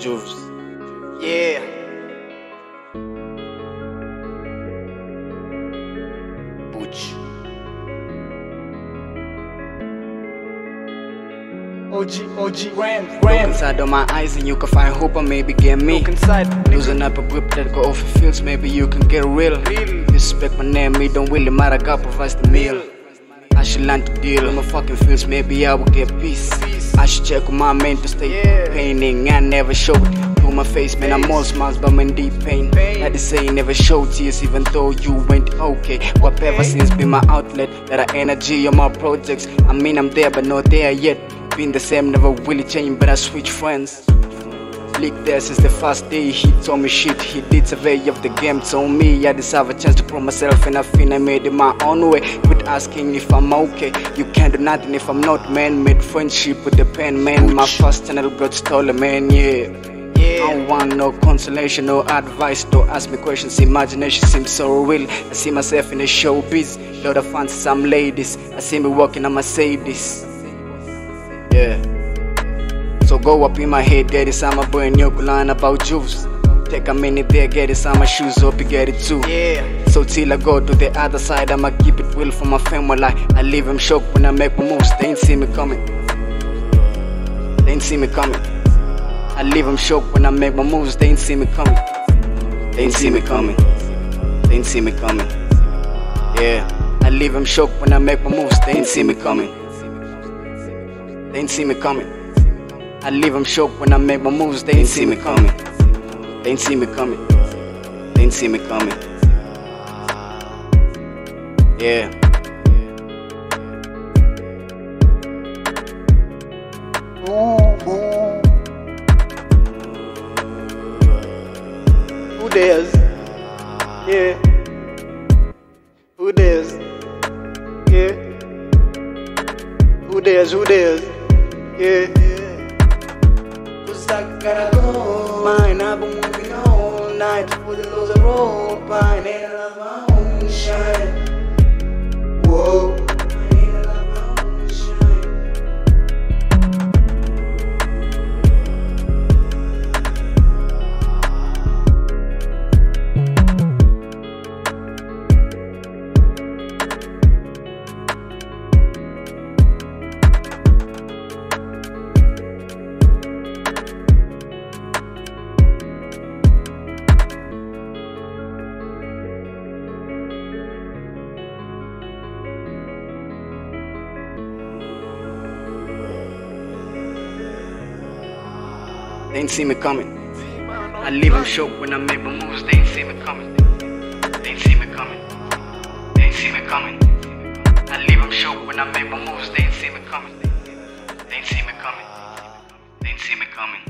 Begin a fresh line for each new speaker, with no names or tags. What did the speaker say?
Juvs.
Yeah.
Butch.
OG, OG, Ram,
Look inside of my eyes and you can find hope or maybe get me.
Look inside,
Losing up a grip that go off the fields, maybe you can get real.
Real.
Respect my name, me don't really matter, God provides the meal. I should learn to deal with my fucking feels, maybe I will get peace.
Peace.
I should check with my mental state.
Yeah.
Painting, I never showed through my face, man. I'm all smiles, but I'm in deep pain.
Pain.
Like they say, never show tears, even though you went okay. Whatever since be my outlet, that I energy on my projects. I mean, I'm there, but not there yet. Been the same, never really change, but I switch friends. Lick there since the first day he told me shit He did survey of the game told me I deserve a chance to prove myself And I feel I made it my own way Quit asking if I'm okay You can't do nothing if I'm not man Made friendship with the pen man My first channel got stolen man yeah I don't want no consolation, no advice. Don't ask me questions. Imagination seems so real. I see myself in the showbiz. Lot of fans, some ladies. I see me walking on Mercedes. Yeah. So go up in my head, get it on my brain, you could line about juice. Take a minute there, get it my shoes, hope you get it too.
Yeah.
So till I go to the other side, I'ma keep it real for my family. I leave them shocked when I make my moves, they ain't see me coming. They ain't see me coming. I leave them shocked when I make my moves, they ain't see me coming. They ain't see me coming. They ain't see me coming. Yeah. I leave them shocked when I make my moves, they ain't see me coming. They ain't see me coming. I leave them shocked when I make my moves, they ain't see me coming. They ain't see me coming. They ain't see me coming. Yeah.
Who dares? Yeah. Who dares? Yeah. Who dares? Who dares? Yeah. I go. Mine, I've been moving all night for the lows of road. Mine, and I love
They ain't see me coming. I leave them shocked when I make my moves, they ain't see me coming. They ain't see me coming. They ain't see me coming. I leave them shocked when I make my moves, they ain't see me coming. They ain't see me coming. They ain't see me coming.